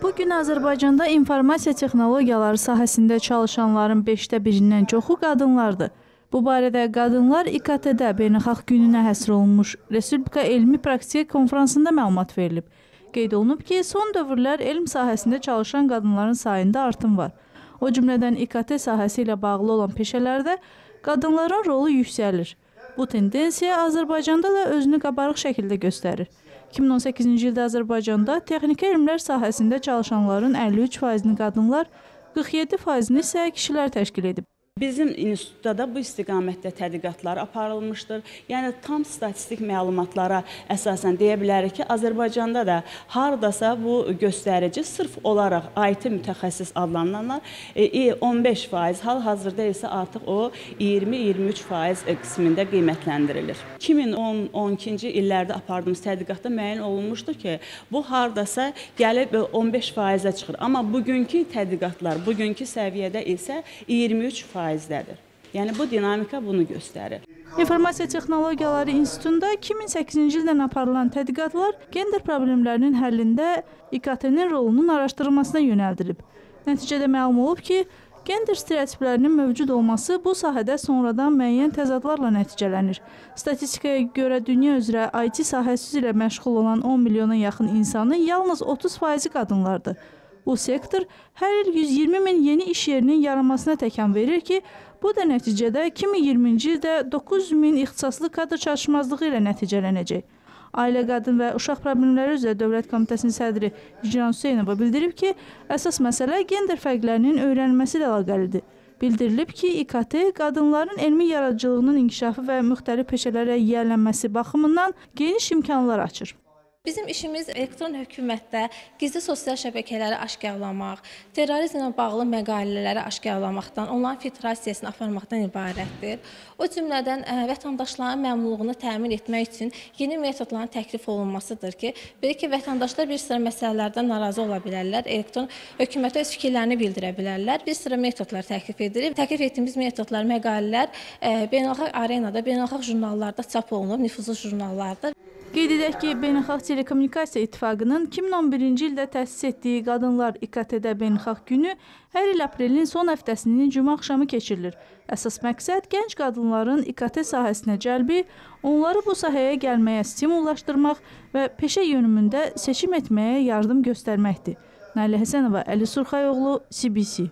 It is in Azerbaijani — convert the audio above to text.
Bu gün Azərbaycanda informasiya texnologiyaları sahəsində çalışanların 5də birindən çoxu qadınlardır. Bu barədə Qadınlar İKT-də Beynəlxalq Gününə həsr olunmuş Respublika Elmi Praktik Konfransında məlumat verilib. Qeyd olunub ki, son dövrlər elm sahəsində çalışan qadınların sayında artım var. O cümlədən İKT sahəsi ilə bağlı olan peşələrdə qadınların rolu yüksəlir. Bu tendensiya Azərbaycanda da özünü qabarıq şəkildə göstərir. 2018-ci ildə Azərbaycanda texniki elmlər sahəsində çalışanların 53%-ni qadınlar, 47%-ni isə kişilər təşkil edib. Bizim institutda da bu istiqamətdə tədqiqatlar aparılmışdır. Yəni tam statistik məlumatlara əsasən deyə bilərik ki, Azərbaycanda da hardasa bu göstərici sırf olaraq IT mütəxəssis adlananlar 15%, hal-hazırda isə artıq o 20-23% qismində qiymətləndirilir. 2010-12-ci illərdə apardığımız tədqiqatda müəyyən olunmuşdur ki, bu hardasa gəlib 15%-ə çıxır. Amma bugünkü tədqiqatlar, bugünkü səviyyədə isə 23% faizdədir. Yəni bu dinamika bunu göstərir. İnformasiya Texnologiyaları İnstitutunda 2008-ci ildən aparılan tədqiqatlar gender problemlərinin həllində İKT-nin rolunun araşdırılmasına yönəldilib. Nəticədə məlum olub ki, gender stereotiplərinin mövcud olması bu sahədə sonradan müəyyən təzadlarla nəticələnir. Statistikaya görə dünya üzrə IT sahəsi ilə məşğul olan 10 milyona yaxın insanın yalnız 30%-i qadınlardır. Bu sektor hər il 120 min yeni iş yerinin yaranmasına təkan verir ki, bu da nəticədə 2020-ci ildə 900 min ixtisaslı kadr çatışmazlığı ilə nəticələnəcək. Ailə, Qadın və Uşaq Problemləri üzrə Dövlət Komitəsinin sədri Hicran Hüseynova bildirib ki, əsas məsələ gender fərqlərinin öyrənilməsi ilə əlaqəlidir. Bildirilib ki, İKT qadınların elmi yaradıcılığının inkişafı və müxtəlif peşələrə yiyələnməsi baxımından geniş imkanlar açır. Bizim işimiz elektron hökumətdə gizli sosial şəbəkələri aşkarlamaq, terrorizmlə bağlı məqalələri aşkarlamaqdan, onların filtrasiyasını aparmaqdan ibarətdir. O cümlədən ə, vətəndaşların məmnunluğunu təmin etmək üçün yeni metodların təklif olunmasıdır ki, belə ki, vətəndaşlar bir sıra məsələlərdən narazı ola bilərlər, elektron hökumətə öz fikirlərini bildirə bilərlər. Bir sıra metodlar təklif edilir. Təklif etdiyimiz metodlar, məqalələr ə, beynəlxalq arenada, beynəlxalq jurnallarda çap olunub, nüfuzlu jurnallarda. Qeyd edək ki, Beynəlxalq Telekommunikasiya İttifaqının 2011-ci ildə təsis etdiyi Qadınlar İKT-də Beynəlxalq Günü hər il aprelin son həftəsinin cümə axşamı keçirilir. Əsas məqsəd gənc qadınların İKT sahəsinə cəlbi, onları bu sahəyə gəlməyə stimullaşdırmaq və peşə yönümündə seçim etməyə yardım göstərməkdir. Nailə Həsənova, Əli Surxayoğlu, CBC.